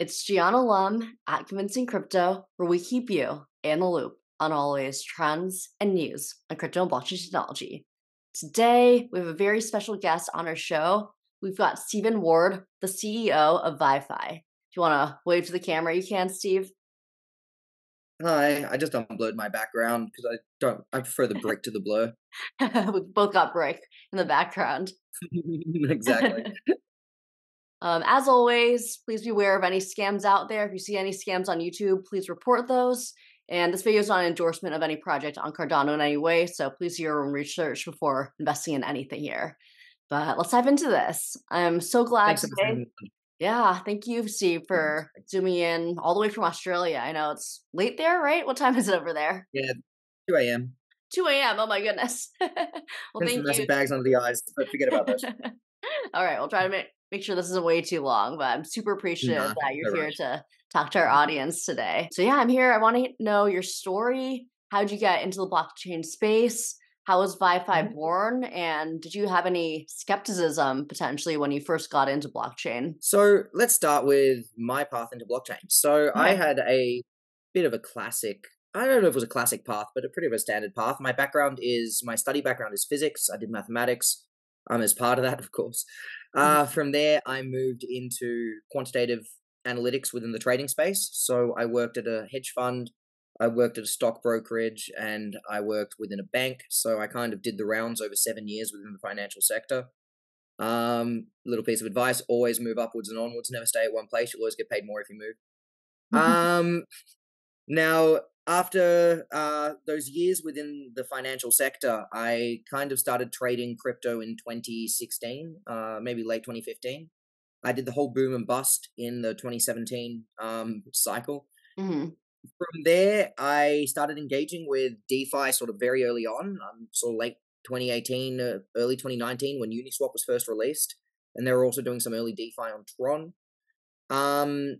It's Gianna Lum at Convincing Crypto, where we keep you in the loop on always trends and news on crypto and blockchain technology. Today, we have a very special guest on our show. We've got Steven Ward, the CEO of VyFi. If you want to wave to the camera, you can, Steve. Hi, I just unblurred my background because I don't. I prefer the brick to the blur. we both got brick in the background. exactly. Um, as always, please be aware of any scams out there. If you see any scams on YouTube, please report those. And this video is not an endorsement of any project on Cardano in any way, so please do your own research before investing in anything here. But let's dive into this. I'm so glad Thanks today. Yeah, thank you, Steve, for zooming in all the way from Australia. I know it's late there, right? What time is it over there? Yeah, 2 a.m. 2 a.m. Oh my goodness. well, Put some massive bags under the eyes, but forget about those. all right, we'll try to make make sure this isn't way too long, but I'm super appreciative Nah, that you're here rush. to talk to our audience today. So yeah, I'm here. I want to know your story. How did you get into the blockchain space? How was VyFi Mhm. born? And did you have any skepticism potentially when you first got into blockchain? So let's start with my path into blockchain. So I had a bit of a classic. I don't know if it was a classic path, but a pretty of a standard path. My background is my study background is physics. I did mathematics. Um, as part of that, of course. Uh, from there, I moved into quantitative analytics within the trading space. So I worked at a hedge fund, I worked at a stock brokerage, and I worked within a bank. So I kind of did the rounds over seven years within the financial sector. Um, little piece of advice: always move upwards and onwards. Never stay at one place. You'll always get paid more if you move. Um, now after uh, those years within the financial sector, I kind of started trading crypto in 2016, uh, maybe late 2015. I did the whole boom and bust in the 2017 um, cycle. hmm From there, I started engaging with DeFi sort of very early on, um, sort of late 2018, uh, early 2019 when Uniswap was first released, and they were also doing some early DeFi on Tron. Um,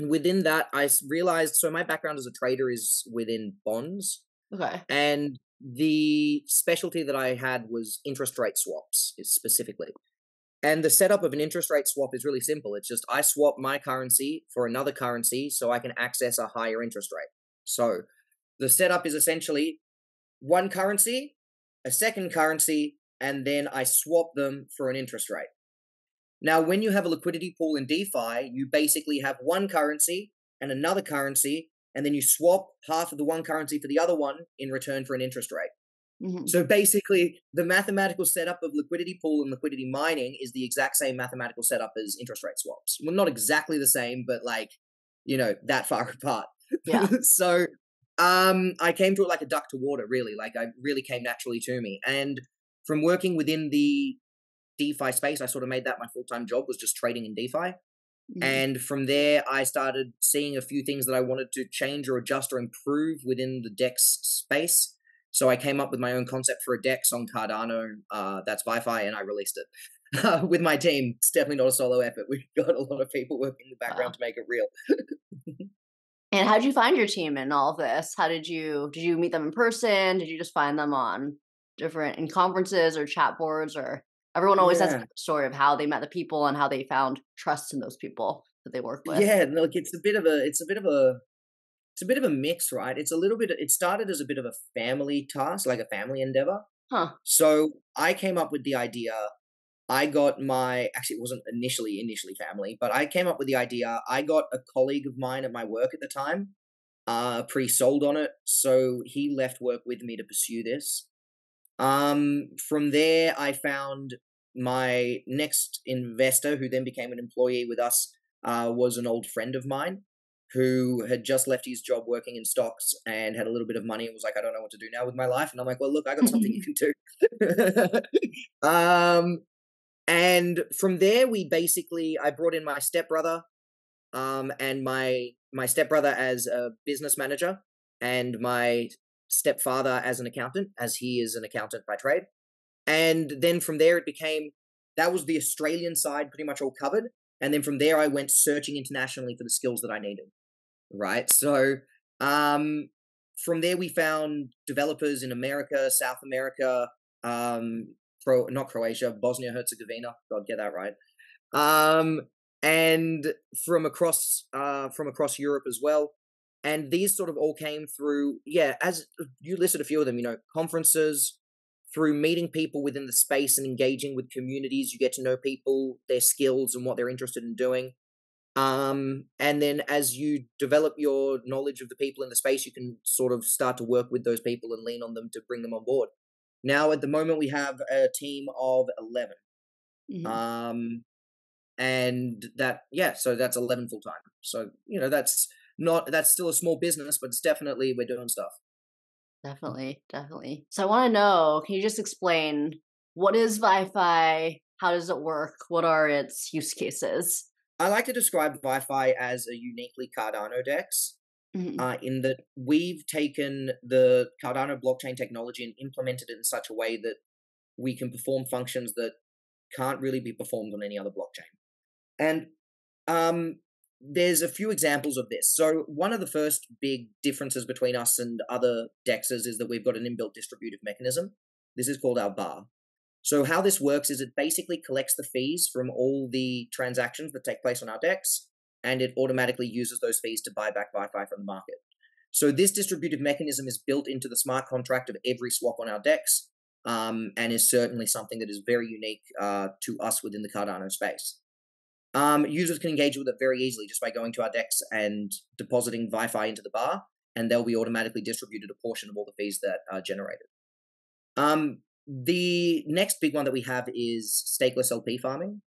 within that, I realized so my background as a trader is within bonds, Okay. and the specialty that I had was interest rate swaps specifically. And the setup of an interest rate swap is really simple. It's just I swap my currency for another currency so I can access a higher interest rate. So the setup is essentially one currency, a second currency, and then I swap them for an interest rate. Now, when you have a liquidity pool in DeFi, you basically have one currency and another currency, and then you swap half of the one currency for the other one in return for an interest rate. hmm So basically, the mathematical setup of liquidity pool and liquidity mining is the exact same mathematical setup as interest rate swaps. Well, not exactly the same, but like, you know, that far apart. Yeah. so um I came to it like a duck to water, really. Like I really came naturally to me. And from working within the DeFi space, I sort of made that my full-time job was just trading in DeFi. Mhm. And from there, I started seeing a few things that I wanted to change or adjust or improve within the DEX space. So I came up with my own concept for a DEX on Cardano. Uh, that's VyFi, and I released it with my team. It's definitely not a solo effort. We've got a lot of people working in the background to make it real. And how did you find your team in all of this? How did you did you meet them in person? Did you just find them on different in conferences or chat boards or everyone always has a story of how they met the people and how they found trust in those people that they work with. Yeah, look, it's a bit of a, it's a bit of a, it's a bit of a mix, right? It's a little bit. It started as a bit of a family task, like a family endeavor. Huh. So I came up with the idea. I got my actually it wasn't initially initially family, but I came up with the idea. I got a colleague of mine at my work at the time, uh, pretty sold on it. So he left work with me to pursue this. Um, from there, I found my next investor, who then became an employee with us, uh, was an old friend of mine who had just left his job working in stocks and had a little bit of money and was like, I don't know what to do now with my life. And I'm like, well, look, I got something you can do. um, and from there, we basically, I brought in my stepbrother, um, and my my stepbrother as a business manager, and my stepfather as an accountant, as he is an accountant by trade. And then from there, it became that was the Australian side pretty much all covered. And then from there, I went searching internationally for the skills that I needed. Right. So um, from there, we found developers in America, South America, um, Cro- not Croatia, Bosnia Herzegovina. God, get that right. Um, and from across uh, from across Europe as well. And these sort of all came through, yeah, as you listed a few of them, you know, conferences, through meeting people within the space and engaging with communities. You get to know people, their skills, and what they're interested in doing. Um, and then as you develop your knowledge of the people in the space, you can sort of start to work with those people and lean on them to bring them on board. Now, at the moment, we have a team of 11. Mm-hmm. Um, and that, yeah, so that's 11 full time. So, you know, that's not, that's still a small business, but it's definitely, we're doing stuff. Definitely, definitely. So I want to know, can you just explain what is VyFi? How does it work? What are its use cases? I like to describe VyFi as a uniquely Cardano DEX. Mm-hmm. Uh, in that we've taken the Cardano blockchain technology and implemented it in such a way that we can perform functions that can't really be performed on any other blockchain. And um, there's a few examples of this. So one of the first big differences between us and other dexes is that we've got an inbuilt distributive mechanism. This is called our bar. So how this works is it basically collects the fees from all the transactions that take place on our DEX, and it automatically uses those fees to buy back VyFi from the market. So this distributive mechanism is built into the smart contract of every swap on our DEX, um, and is certainly something that is very unique uh, to us within the Cardano space. Um, users can engage with it very easily just by going to our DEX and depositing VyFi into the bar, and they'll be automatically distributed a portion of all the fees that are generated. Um, the next big one that we have is stakeless LP farming.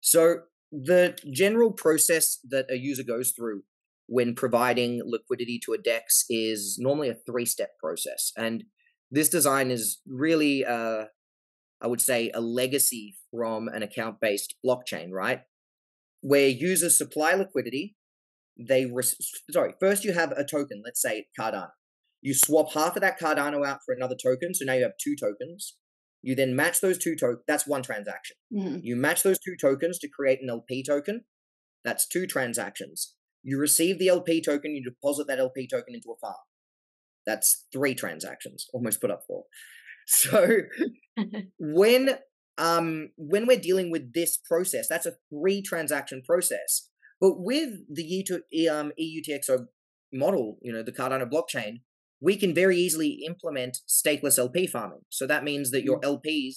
So the general process that a user goes through when providing liquidity to a DEX is normally a three-step process, and this design is really, uh, I would say, a legacy from an account-based blockchain, right? Where users supply liquidity. They res- sorry, first you have a token, let's say Cardano. You swap half of that Cardano out for another token, so now you have two tokens. You then match those two tokens. That's one transaction. Mm-hmm. You match those two tokens to create an LP token. That's two transactions. You receive the LP token, you deposit that LP token into a farm. That's three transactions, almost put up four. So when um, when we're dealing with this process, that's a three transaction process. But with the E2, um, EUTXO model, you know, the Cardano blockchain, we can very easily implement stateless LP farming. So that means that your mm. LPs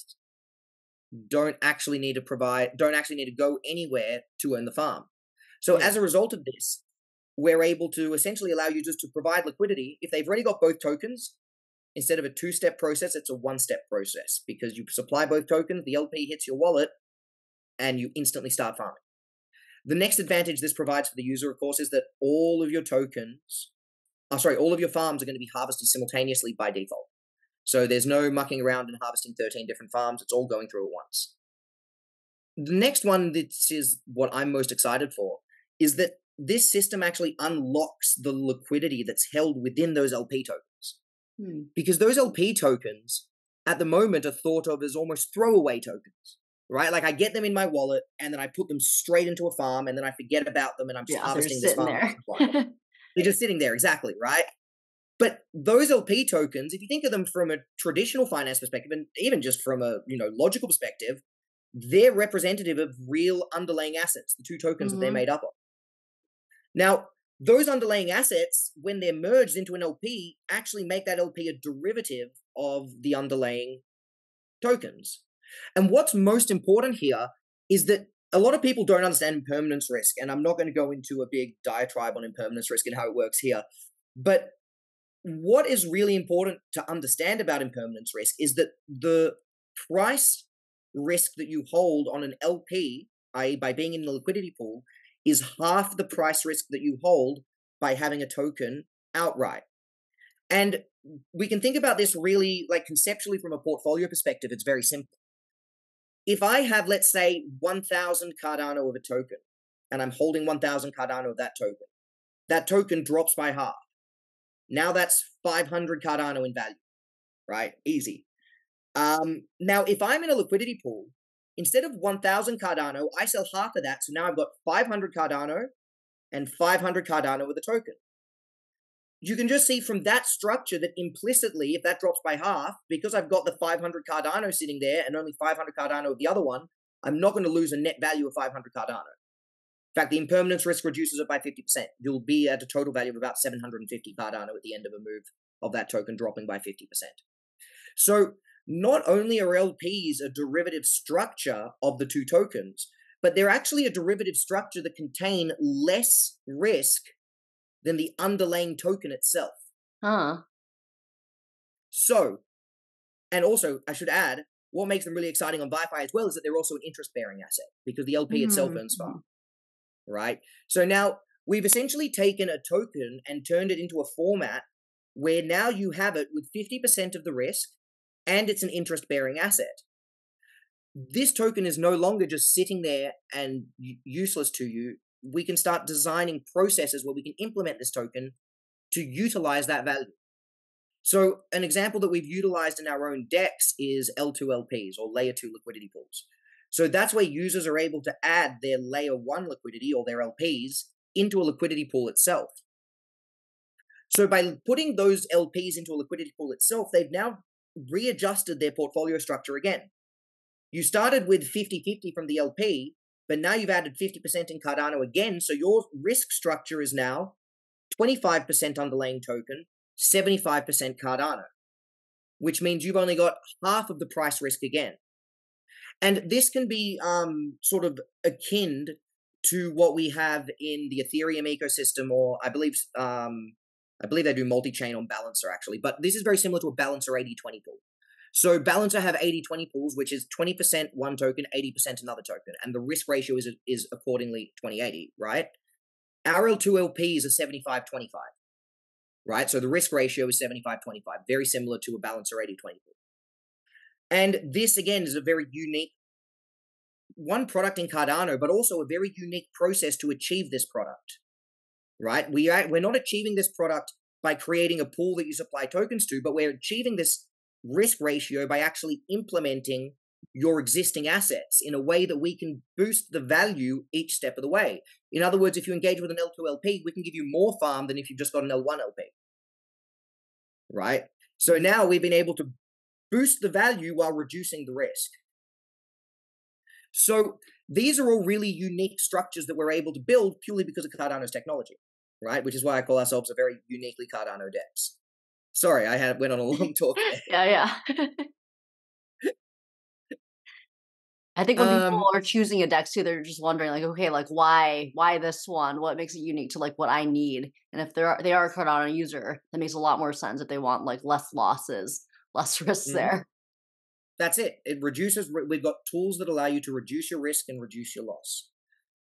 don't actually need to provide, don't actually need to go anywhere to earn the farm. So yeah. as a result of this, we're able to essentially allow users to provide liquidity if they've already got both tokens Instead of a two step process, it's a one step process because you supply both tokens, the LP hits your wallet, and you instantly start farming. The next advantage this provides for the user, of course, is that all of your tokens, oh, sorry, all of your farms are going to be harvested simultaneously by default. So there's no mucking around and harvesting 13 different farms, it's all going through at once. The next one, this is what I'm most excited for, is that this system actually unlocks the liquidity that's held within those LP tokens. Hmm. Because those LP tokens at the moment are thought of as almost throwaway tokens, right? Like I get them in my wallet and then I put them straight into a farm and then I forget about them and I'm just yeah, harvesting this farm. they're just sitting there, exactly, right? But those LP tokens, if you think of them from a traditional finance perspective and even just from a you know logical perspective, they're representative of real underlying assets, the two tokens mm-hmm. that they're mm-hmm. made up of. Now, those underlying assets, when they're merged into an LP, actually make that LP a derivative of the underlying tokens. And what's most important here is that a lot of people don't understand impermanence risk, and I'm not going to go into a big diatribe on impermanence risk and how it works here. But what is really important to understand about impermanence risk is that the price risk that you hold on an LP, i.e., by being in the liquidity pool, is half the price risk that you hold by having a token outright. And we can think about this really like conceptually from a portfolio perspective. It's very simple. If I have, let's say, 1,000 Cardano of a token, and I'm holding 1,000 Cardano of that token, that token drops by half. Now that's 500 Cardano in value, right? Easy. Um, now, if I'm in a liquidity pool Instead of 1,000 Cardano, I sell half of that. So now I've got 500 Cardano and 500 Cardano with a token. You can just see from that structure that implicitly, if that drops by half, because I've got the 500 Cardano sitting there and only 500 Cardano of the other one, I'm not going to lose a net value of 500 Cardano. In fact, the impermanence risk reduces it by 50%. You'll be at a total value of about 750 Cardano at the end of a move of that token dropping by 50%. So not only are LPs a derivative structure of the two tokens, but they're actually a derivative structure that contain less risk than the underlying token itself. Huh. So, and also, I should add, what makes them really exciting on VyFi as well is that they're also an interest bearing asset because the LP mm-hmm. itself earns far. Right? So now we've essentially taken a token and turned it into a format where now you have it with 50% of the risk and it's an interest bearing asset. This token is no longer just sitting there and useless to you. We can start designing processes where we can implement this token to utilize that value. So, an example that we've utilized in our own DEX is L2LPs or layer 2 liquidity pools. So, that's where users are able to add their layer 1 liquidity or their LPs into a liquidity pool itself. So, by putting those LPs into a liquidity pool itself, they've now readjusted their portfolio structure again. You started with 50 50 from the LP, but now you've added 50% in Cardano again. So your risk structure is now 25% underlying token, 75% Cardano, which means you've only got half of the price risk again. And this can be um, sort of akin to what we have in the Ethereum ecosystem, or I believe um, I believe they do multi-chain on Balancer actually, but this is very similar to a Balancer 80-20 pool. So Balancer have 80-20 pools, which is 20% one token, 80% another token, and the risk ratio is is accordingly 20-80, right? Our L2LPs are 75-25, right? So the risk ratio is 75-25, very similar to a Balancer 80-20 pool. And this again is a very unique one product in Cardano, but also a very unique process to achieve this product right? We are, we're not achieving this product by creating a pool that you supply tokens to, but we're achieving this risk ratio by actually implementing your existing assets in a way that we can boost the value each step of the way. In other words, if you engage with an L2LP, we can give you more farm than if you've just got an L1LP. Right? So now we've been able to boost the value while reducing the risk. So these are all really unique structures that we're able to build purely because of Cardano's technology right? Which is why I call ourselves a very uniquely Cardano Dex. Sorry, I had went on a long talk. yeah, yeah. I think when um, people are choosing a dex too, they're just wondering like, okay, like why, why this one? What makes it unique to like what I need? And if they're they are a Cardano user, that makes a lot more sense if they want like less losses, less risks mm-hmm. there. That's it. It reduces. We've got tools that allow you to reduce your risk and reduce your loss.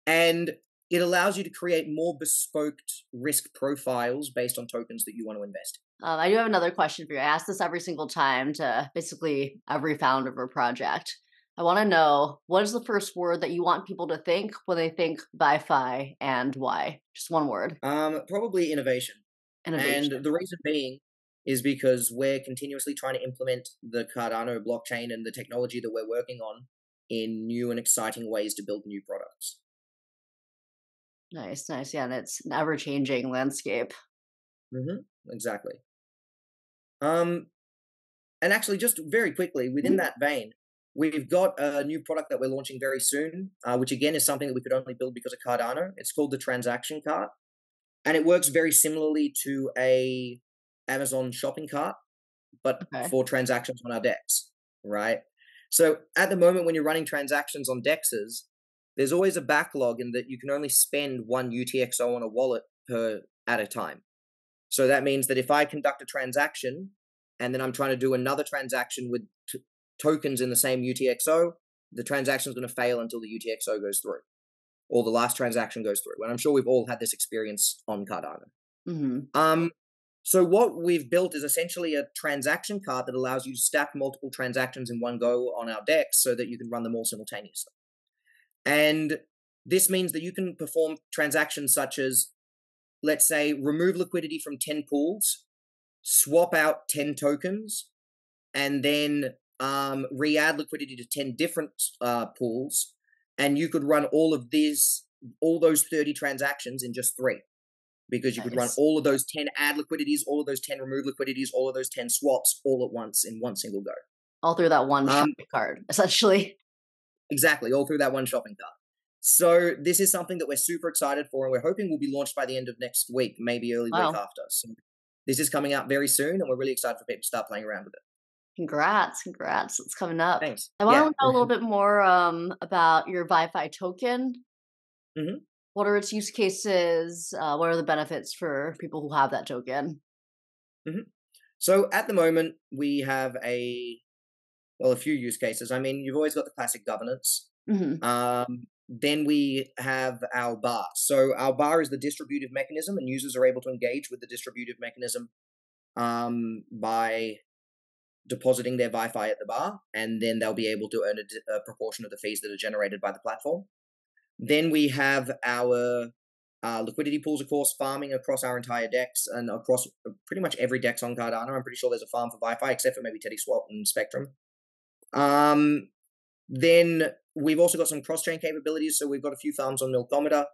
And it allows you to create more bespoke risk profiles based on tokens that you want to invest Um, I do have another question for you. I ask this every single time to basically every founder of a project. I want to know what is the first word that you want people to think when they think VyFi and why? Just one word. Um, probably innovation. Innovation. And the reason being is because we're continuously trying to implement the Cardano blockchain and the technology that we're working on in new and exciting ways to build new products. Nice, nice. Yeah, and it's an ever changing landscape. Mm-hmm. Exactly. Um, and actually, just very quickly within mm-hmm. that vein, we've got a new product that we're launching very soon, uh, which again is something that we could only build because of Cardano. It's called the Transaction Cart, and it works very similarly to a Amazon shopping cart, but okay. for transactions on our DEX, right? So at the moment, when you're running transactions on DEXs, there's always a backlog in that you can only spend one UTXO on a wallet per at a time. So that means that if I conduct a transaction and then I'm trying to do another transaction with t- tokens in the same UTXO, the transaction is going to fail until the UTXO goes through or the last transaction goes through. And I'm sure we've all had this experience on Cardano. Mm-hmm. Um, so what we've built is essentially a transaction card that allows you to stack multiple transactions in one go on our DEX so that you can run them all simultaneously. And this means that you can perform transactions such as, let's say, remove liquidity from 10 pools, swap out 10 tokens, and then um, re add liquidity to 10 different uh, pools. And you could run all of these, all those 30 transactions in just three. Because you nice. could run all of those 10 add liquidities, all of those 10 remove liquidities, all of those 10 swaps all at once in one single go. All through that one um, card, essentially. Exactly, all through that one shopping cart. So this is something that we're super excited for, and we're hoping will be launched by the end of next week, maybe early Wow. week after. So this is coming out very soon, and we're really excited for people to start playing around with it. Congrats, congrats. It's coming up. Thanks. I want Yeah. to know a little bit more um, about your VyFi token. Mhm. What are its use cases? Uh, what are the benefits for people who have that token? So at the moment, we have a well, a few use cases. I mean, you've always got the classic governance. hmm Um, then we have our bar. So our bar is the distributive mechanism, and users are able to engage with the distributive mechanism um, by depositing their VyFi at the bar, and then they'll be able to earn a proportion of the fees that are generated by the platform. Then we have our uh, liquidity pools, of course, farming across our entire DEX and across pretty much every dex on Cardano. I'm pretty sure there's a farm for VyFi, except for maybe Teddy Swap and Spectrum. Um, then we've also got some cross-chain capabilities. So we've got a few farms on Milkomeda.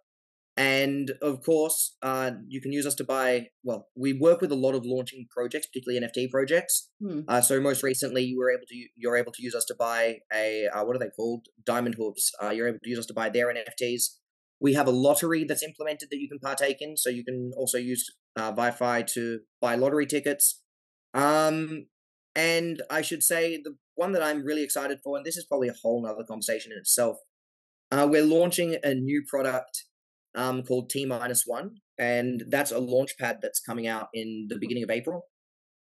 And of course, uh, you can use us to buy. Well, we work with a lot of launching projects, particularly NFT projects. Hmm. Uh, so most recently, you were able to you're able to use us to buy a uh, what are they called? Diamond hooves. Uh, you're able to use us to buy their NFTs. We have a lottery that's implemented that you can partake in. So you can also use uh, VyFi to buy lottery tickets. Um, and I should say the one that I'm really excited for, and this is probably a whole nother conversation in itself. Uh, we're launching a new product um, called T minus one, and that's a launch pad that's coming out in the beginning of April.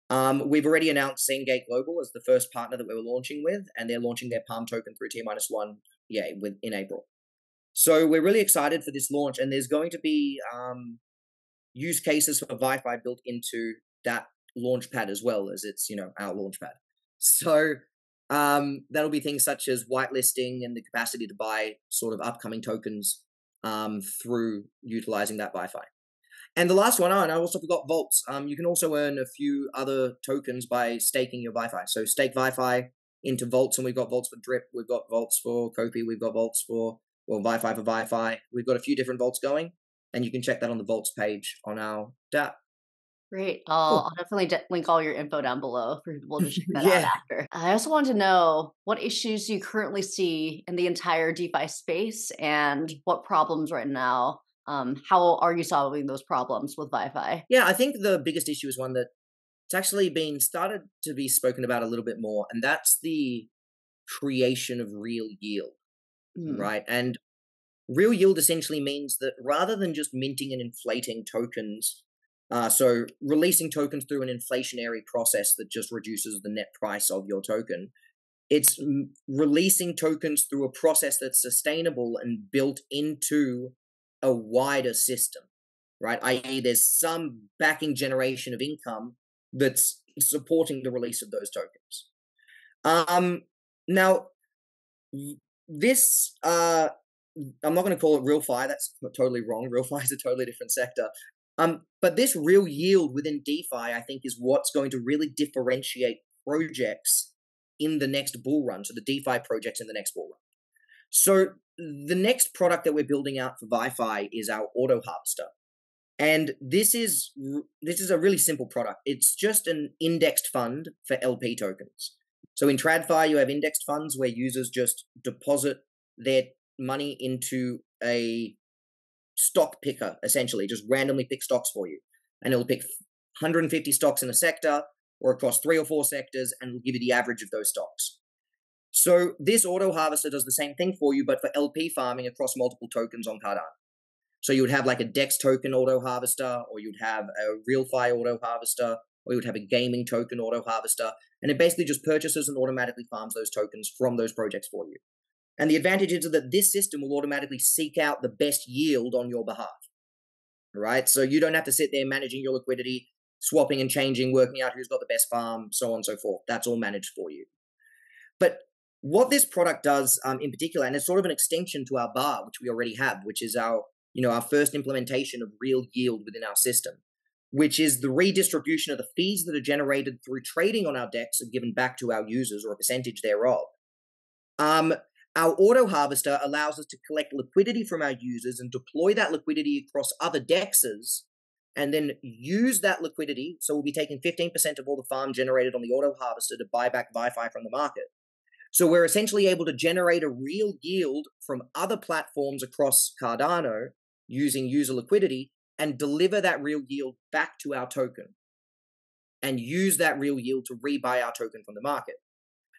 Um, we've already announced Zengate Global as the first partner that we were launching with, and they're launching their Palm token through T minus one, yeah, with in April. So we're really excited for this launch, and there's going to be um, use cases for VyFi built into that launch pad as well as it's you know our launch pad. So um, that'll be things such as whitelisting and the capacity to buy sort of upcoming tokens um, through utilizing that VyFi. And the last one, oh, and I also forgot vaults. Um, you can also earn a few other tokens by staking your VyFi. So stake VyFi into vaults, and we've got vaults for Drip, we've got vaults for COPI, we've got vaults for well VyFi for VyFi. We've got a few different vaults going, and you can check that on the vaults page on our DApp. Great. I'll, I'll definitely de- link all your info down below for people to check that out Yeah. after. I also wanted to know what issues you currently see in the entire DeFi space and what problems right now. Um, how are you solving those problems with VyFi? Yeah, I think the biggest issue is one that it's actually been started to be spoken about a little bit more, and that's the creation of real yield. Hmm. right? And real yield essentially means that rather than just minting and inflating tokens, uh, so releasing tokens through an inflationary process that just reduces the net price of your token, it's m- releasing tokens through a process that's sustainable and built into a wider system, right? I.e., there's some backing generation of income that's supporting the release of those tokens. Um, now, this uh I'm not going to call it real fi. That's totally wrong. Real fi is a totally different sector. Um, but this real yield within DeFi, I think, is what's going to really differentiate projects in the next bull run. So the DeFi projects in the next bull run. So the next product that we're building out for VyFi is our auto harvester, and this is this is a really simple product. It's just an indexed fund for LP tokens. So in TradFi, you have indexed funds where users just deposit their money into a stock picker, essentially, just randomly pick stocks for you. And it'll pick 150 stocks in a sector or across three or four sectors and will give you the average of those stocks. So this auto harvester does the same thing for you, but for LP farming across multiple tokens on Cardano. So you would have like a DEX token auto harvester, or you'd have a RealFi auto harvester, or you would have a gaming token auto harvester, and it basically just purchases and automatically farms those tokens from those projects for you. And the advantage is that this system will automatically seek out the best yield on your behalf. Right? So you don't have to sit there managing your liquidity, swapping and changing, working out who's got the best farm, so on and so forth. That's all managed for you. But what this product does um, in particular, and it's sort of an extension to our bar, which we already have, which is our, you know, our first implementation of real yield within our system, which is the redistribution of the fees that are generated through trading on our DEX and given back to our users or a percentage thereof. Um, our auto harvester allows us to collect liquidity from our users and deploy that liquidity across other dexes and then use that liquidity. So we'll be taking 15% of all the farm generated on the auto harvester to buy back VyFi from the market. So we're essentially able to generate a real yield from other platforms across Cardano using user liquidity and deliver that real yield back to our token and use that real yield to rebuy our token from the market.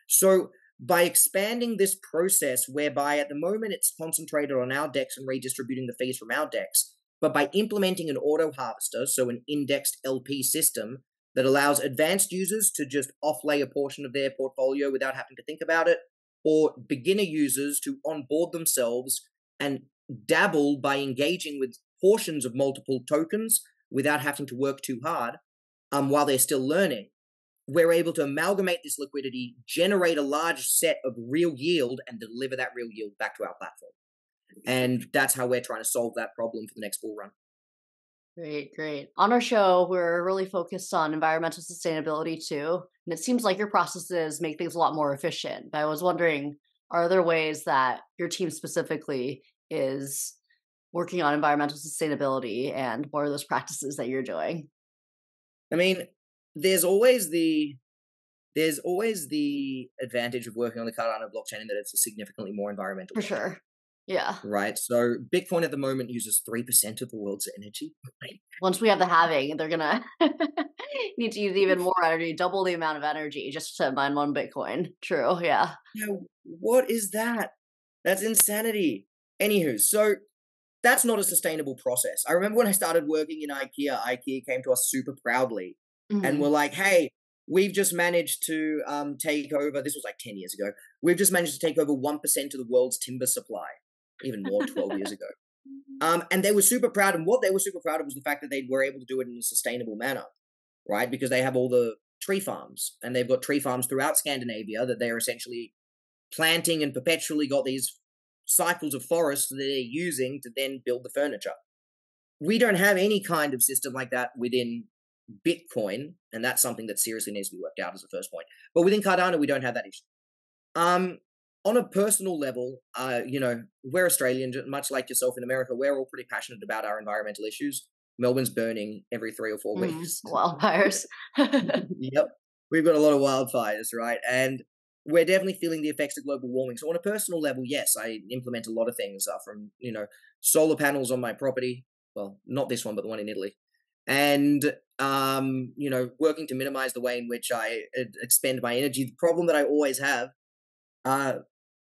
So by expanding this process, whereby at the moment it's concentrated on our DEX and redistributing the fees from our DEX, but by implementing an auto harvester, so an indexed LP system that allows advanced users to just offlay a portion of their portfolio without having to think about it, or beginner users to onboard themselves and dabble by engaging with portions of multiple tokens without having to work too hard um, while they're still learning, we're able to amalgamate this liquidity, generate a large set of real yield, and deliver that real yield back to our platform. And that's how we're trying to solve that problem for the next bull run. Great, great. On our show, we're really focused on environmental sustainability too. And it seems like your processes make things a lot more efficient. But I was wondering, are there ways that your team specifically is working on environmental sustainability and what are those practices that you're doing? I mean, there's always the there's always the advantage of working on the Cardano blockchain in that it's a significantly more environmental. For sure. Yeah. Right. So Bitcoin at the moment uses 3% of the world's energy. Once we have the halving, they're going to need to use even more energy, double the amount of energy just to mine one Bitcoin. True. Yeah. Yeah. What is that? That's insanity. Anywho, so that's not a sustainable process. I remember when I started working in IKEA, IKEA came to us super proudly mm-hmm. and were like, hey, we've just managed to um, take over, this was like 10 years ago, we've just managed to take over 1% of the world's timber supply, even more 12 years ago. Um, and they were super proud. And what they were super proud of was the fact that they were able to do it in a sustainable manner, right? Because they have all the tree farms and they've got tree farms throughout Scandinavia that they're essentially planting and perpetually got these cycles of forests that they're using to then build the furniture. We don't have any kind of system like that within Bitcoin, and that's something that seriously needs to be worked out as a first point. But within Cardano, we don't have that issue. Um, on a personal level, uh, you know, we're Australian, much like yourself in America. We're all pretty passionate about our environmental issues. Melbourne's burning every three or four mm, weeks. Wildfires. yep, we've got a lot of wildfires, right? And we're definitely feeling the effects of global warming. So on a personal level, yes, I implement a lot of things uh, from you know solar panels on my property. Well, not this one, but the one in Italy, and um, you know working to minimize the way in which I uh, expend my energy. The problem that I always have uh,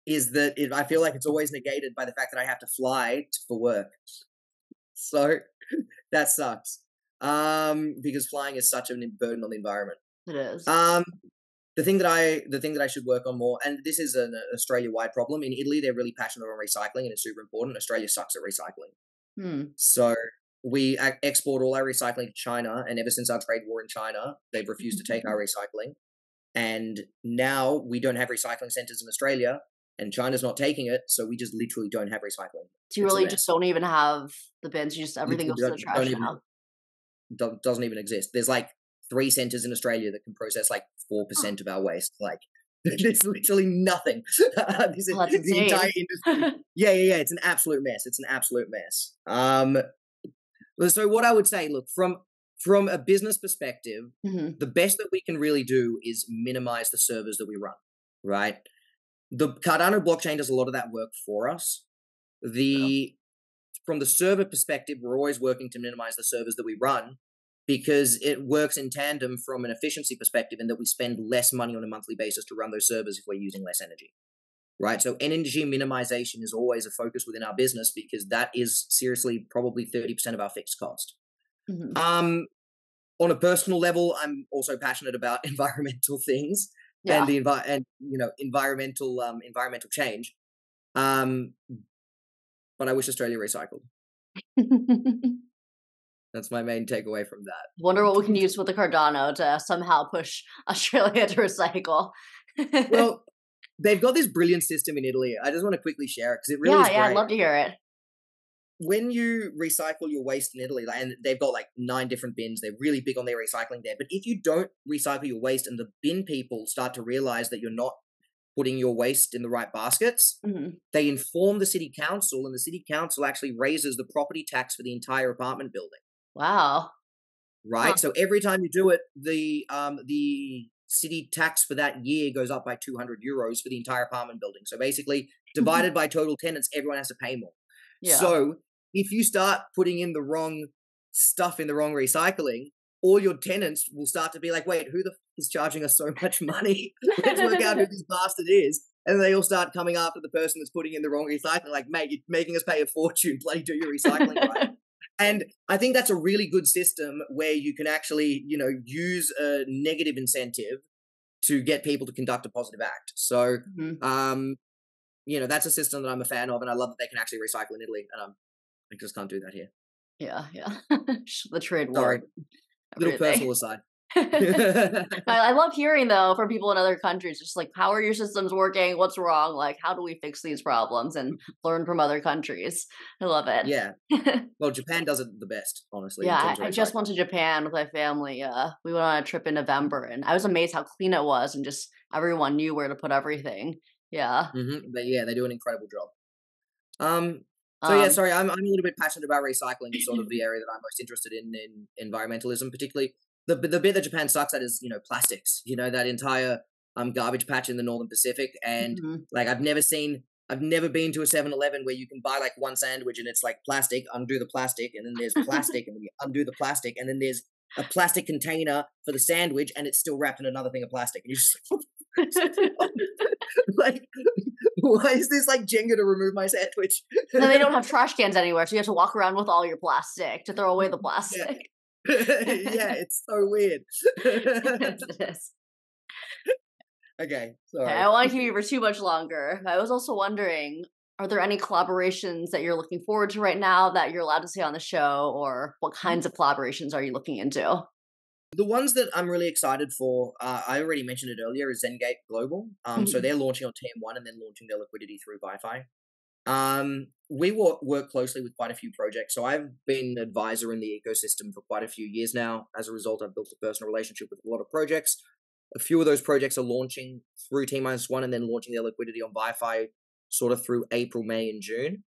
is that it, I feel like it's always negated by the fact that I have to fly for work. So that sucks um, because flying is such a burden on the environment. It is. Um, the thing that I the thing that I should work on more, and this is an Australia wide problem. In Italy, they're really passionate on recycling, and it's super important. Australia sucks at recycling, hmm. so we export all our recycling to China. And ever since our trade war in China, they've refused to take our recycling. And now we don't have recycling centers in Australia, and China's not taking it, so we just literally don't have recycling. So you really just don't even have the bins. You just everything goes to the trash now. Even, doesn't even exist. There's like three centers in Australia that can process like four percent of our waste. Like there's literally nothing. this is, the entire industry. yeah, yeah, yeah. It's an absolute mess. It's an absolute mess. Um, so what I would say, look from from a business perspective, mm-hmm. the best that we can really do is minimize the servers that we run. Right. The Cardano blockchain does a lot of that work for us. The from the server perspective, we're always working to minimize the servers that we run because it works in tandem from an efficiency perspective in that we spend less money on a monthly basis to run those servers if we're using less energy. Right. So energy minimization is always a focus within our business because that is seriously probably 30% of our fixed cost. Mm-hmm. Um, on a personal level, I'm also passionate about environmental things yeah. and the envi- and you know environmental um, environmental change. Um, but I wish Australia recycled. That's my main takeaway from that. Wonder what we can use with the Cardano to somehow push Australia to recycle. well, they've got this brilliant system in Italy. I just want to quickly share it because it really yeah, yeah, I'd love to hear it. When you recycle your waste in Italy, and they've got like nine different bins, they're really big on their recycling there. But if you don't recycle your waste and the bin people start to realize that you're not putting your waste in the right baskets, mm-hmm. they inform the city council, and the city council actually raises the property tax for the entire apartment building. Wow. Right. Huh. So every time you do it, the um the city tax for that year goes up by 200 euros for the entire apartment building. So basically, mm-hmm. divided by total tenants, everyone has to pay more. Yeah. So if you start putting in the wrong stuff in the wrong recycling, all your tenants will start to be like, wait, who the f- is charging us so much money? Let's work out who this bastard is. And they all start coming after the person that's putting in the wrong recycling, like, mate, you're making us pay a fortune. Bloody do your recycling right. And I think that's a really good system where you can actually, you know, use a negative incentive to get people to conduct a positive act. So, Mhm. um, you know, that's a system that I'm a fan of, and I love that they can actually recycle in Italy. And um, I just can't do that here. Yeah, yeah. the trade war. Sorry. Little everything. personal aside. I, I love hearing though from people in other countries, just like how are your systems working? What's wrong? Like how do we fix these problems and learn from other countries? I love it. yeah. Well, Japan does it the best, honestly. yeah, I, I just went to Japan with my family. Uh, we went on a trip in November, and I was amazed how clean it was, and just everyone knew where to put everything. Yeah. Mhm, But yeah, they do an incredible job. Um. So yeah, Um, sorry, I'm I'm a little bit passionate about recycling. It's sort of the area that I'm most interested in in environmentalism, particularly the the bit that Japan sucks at is you know plastics. You know that entire um garbage patch in the northern Pacific, and mhm. like I've never seen. I've never been to a 7-Eleven where you can buy like one sandwich and it's like plastic, undo the plastic, and then there's plastic, and then you undo the plastic, and then there's a plastic container for the sandwich, and it's still wrapped in another thing of plastic. And you're just like, like, why is this like Jenga to remove my sandwich? And then they don't have trash cans anywhere, so you have to walk around with all your plastic to throw away the plastic. yeah, it's so weird. okay, sorry. I don't want to keep you for too much longer. I was also wondering, are there any collaborations that you're looking forward to right now that you're allowed to say on the show, or what kinds of collaborations are you looking into? The ones that I'm really excited for, uh, I already mentioned it earlier, is Zengate Global. Um, so Mhm. they're launching on TM1 and then launching their liquidity through VyFi. Um, we work, work closely with quite a few projects. So I've been an advisor in the ecosystem for quite a few years now. As a result, I've built a personal relationship with a lot of projects. A few of those projects are launching through T minus one and then launching their liquidity on VyFi sort of through April, May, and June.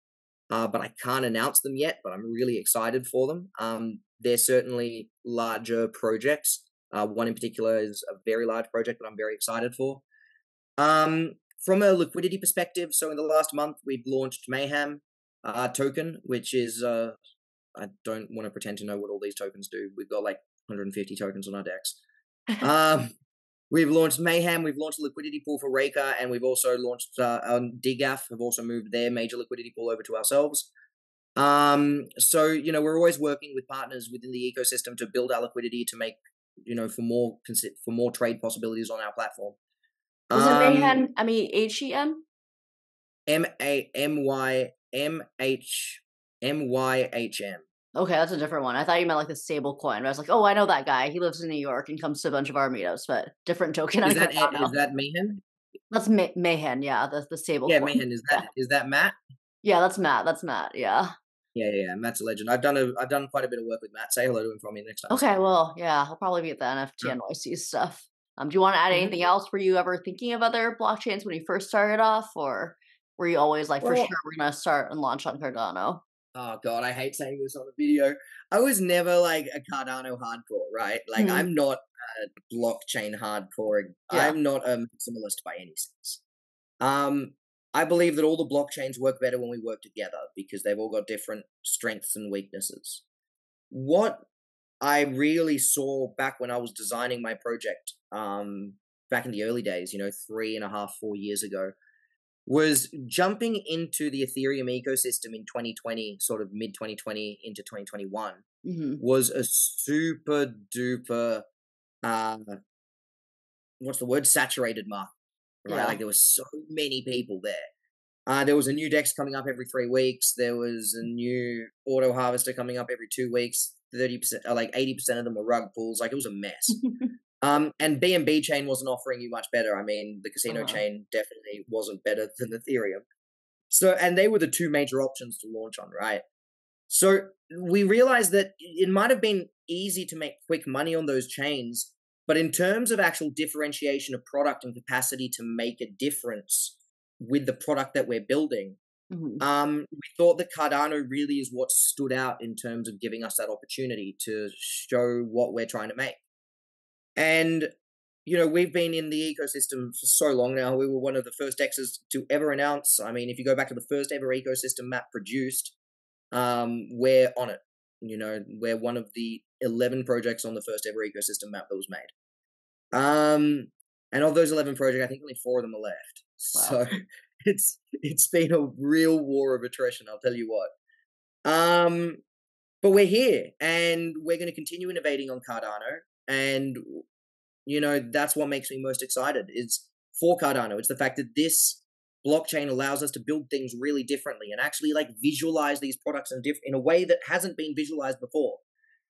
Uh, but I can't announce them yet, but I'm really excited for them. Um, they're certainly larger projects. Uh, one in particular is a very large project that I'm very excited for. Um, from a liquidity perspective, so in the last month, we've launched Mayhem uh, token, which is, uh, I don't want to pretend to know what all these tokens do. We've got like 150 tokens on our DEX. Um, we've launched Mayhem, we've launched a liquidity pool for Reka, and we've also launched uh, um, DGAF have also moved their major liquidity pool over to ourselves. Um, so you know we're always working with partners within the ecosystem to build our liquidity to make you know for more for more trade possibilities on our platform. Was it Um, Mayhem? I mean, H E M? M A M Y M H M Y H M. Okay, that's a different one. I thought you meant like the stable coin. I was like, oh, I know that guy. He lives in New York and comes to a bunch of our meetups, but different token. Is that Cardano. is that Mayhem? That's May- Mayhem, yeah, the, the stable Yeah, coin. Mayhem. Is that is that Matt? Yeah, that's Matt. That's Matt. Yeah. Yeah, yeah, yeah, Matt's a legend. I've done a I've done quite a bit of work with Matt. Say hello to him for me next time. Okay, well, yeah, I'll probably be at the NFT NYC stuff. Um, do you want to add Mhm. anything else? Were you ever thinking of other blockchains when you first started off, or were you always like, for Well- sure, we're gonna start and launch on Cardano? Oh god, I hate saying this on a video. I was never like a Cardano hardcore, right? Like Mhm. I'm not a blockchain hardcore. Yeah. I'm not a maximalist by any sense. Um, I believe that all the blockchains work better when we work together because they've all got different strengths and weaknesses. What I really saw back when I was designing my project, um, back in the early days, you know, three and a half, four years ago, was jumping into the Ethereum ecosystem in 2020, sort of mid 2020 into 2021, hmm was a super duper, uh, what's the word? Saturated market, right? Yeah. Like there was so many people there. Uh, there was a new dex coming up every three weeks. There was a new auto harvester coming up every two weeks. Thirty percent, like eighty percent of them were rug pulls. Like it was a mess. Um, and BNB chain wasn't offering you much better. I mean, the casino Uh-huh. chain definitely wasn't better than Ethereum. So, and they were the two major options to launch on, right? So we realized that it might have been easy to make quick money on those chains, but in terms of actual differentiation of product and capacity to make a difference with the product that we're building, Mhm. um, we thought that Cardano really is what stood out in terms of giving us that opportunity to show what we're trying to make. And you know, we've been in the ecosystem for so long now. We were one of the first DEXs to ever announce. I mean, if you go back to the first ever ecosystem map produced, um, we're on it. You know, we're one of the 11 projects on the first ever ecosystem map that was made. Um, and of those 11 projects, I think only four of them are left. Wow. So it's it's been a real war of attrition, I'll tell you what. Um, but we're here and we're going to continue innovating on Cardano. And you know, that's what makes me most excited is for Cardano. It's the fact that this blockchain allows us to build things really differently and actually like visualize these products in, diff- in a way that hasn't been visualized before.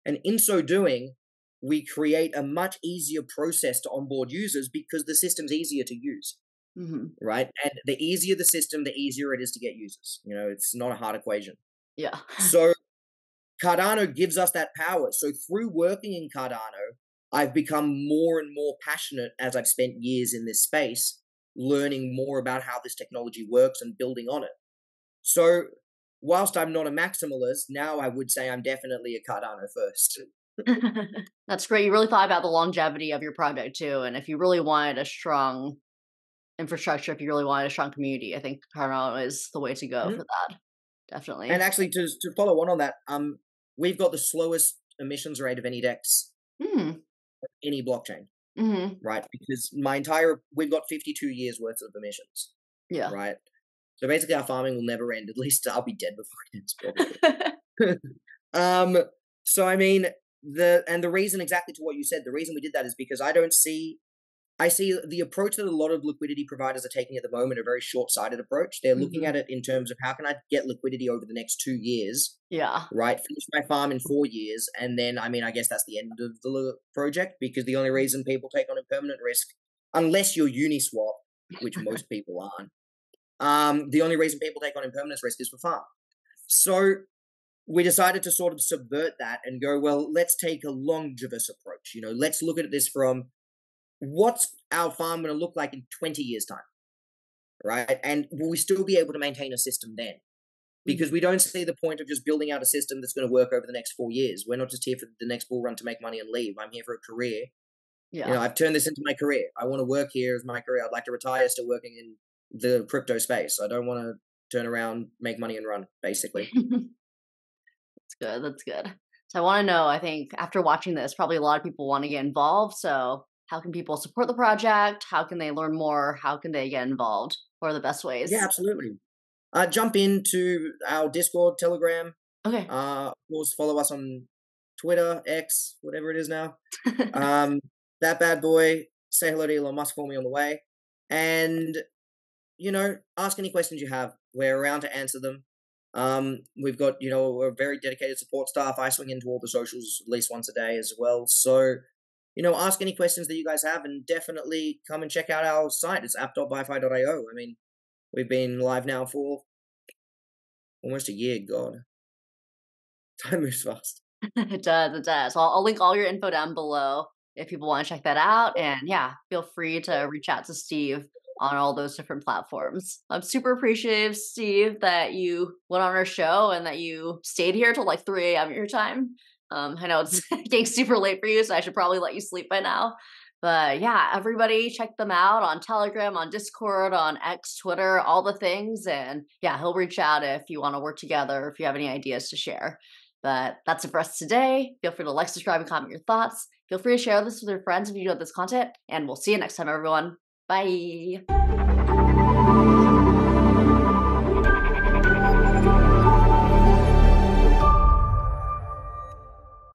And in so doing, we create a much easier process to onboard users because the system's easier to use. Mm-hmm. Right. And the easier the system, the easier it is to get users. You know, it's not a hard equation. Yeah. so Cardano gives us that power. So through working in Cardano, I've become more and more passionate as I've spent years in this space, learning more about how this technology works and building on it. So, whilst I'm not a maximalist, now I would say I'm definitely a Cardano first. That's great. You really thought about the longevity of your project too. And if you really wanted a strong infrastructure, if you really wanted a strong community, I think Cardano is the way to go mm-hmm. for that. Definitely. And actually, to to follow on on that, um, we've got the slowest emissions rate of any DEX mm any blockchain, mm-hmm. right? Because my entire we've got 52 years worth of emissions. Yeah. Right. So basically, our farming will never end. At least I'll be dead before it ends. um. So I mean, the and the reason exactly to what you said. The reason we did that is because I don't see I see the approach that a lot of liquidity providers are taking at the moment a very short-sighted approach. They're mm-hmm. looking at it in terms of how can I get liquidity over the next two years? Yeah. Right. Finish my farm in four years, and then I mean, I guess that's the end of the project because the only reason people take on impermanent risk, unless you're Uniswap, which most people aren't, um, the only reason people take on impermanent risk is for farm. So we decided to sort of subvert that and go, well, let's take a longevous approach. You know, let's look at this from what's our farm going to look like in 20 years' time? Right. And will we still be able to maintain a system then? Hmm. Because we don't see the point of just building out a system that's going to work over the next four years. We're not just here for the next bull run to make money and leave. I'm here for a career. Yeah. You know, I've turned this into my career. I want to work here as my career. I'd like to retire still working in the crypto space. I don't want to turn around, make money, and run, basically. that's good. That's good. So I want to know, I think after watching this, probably a lot of people want to get involved. So how can people support the project? How can they learn more? How can they get involved? What are the best ways? Yeah, absolutely. Uh, jump into our Discord, Telegram. Okay. Uh, of course, follow us on Twitter, X, whatever it is now. um, that bad boy. Say hello to Elon Musk for me on the way, and you know, ask any questions you have. We're around to answer them. Um, we've got you know a very dedicated support staff. I swing into all the socials at least once a day as well. So you know, ask any questions that you guys have and definitely come and check out our site. It's app.vyfi.io. I mean, we've been live now for almost a year. God, time moves fast. it does. It does. Well, I'll link all your info down below if people want to check that out. And yeah, feel free to reach out to Steve on all those different platforms. I'm super appreciative, Steve, that you went on our show and that you stayed here till like 3 a.m. your time. Um, I know it's getting super late for you, so I should probably let you sleep by now. But yeah, everybody check them out on Telegram, on Discord, on X, Twitter, all the things. And yeah, he'll reach out if you want to work together, if you have any ideas to share. But that's it for us today. Feel free to like, subscribe, and comment your thoughts. Feel free to share this with your friends if you enjoyed this content. And we'll see you next time, everyone. Bye.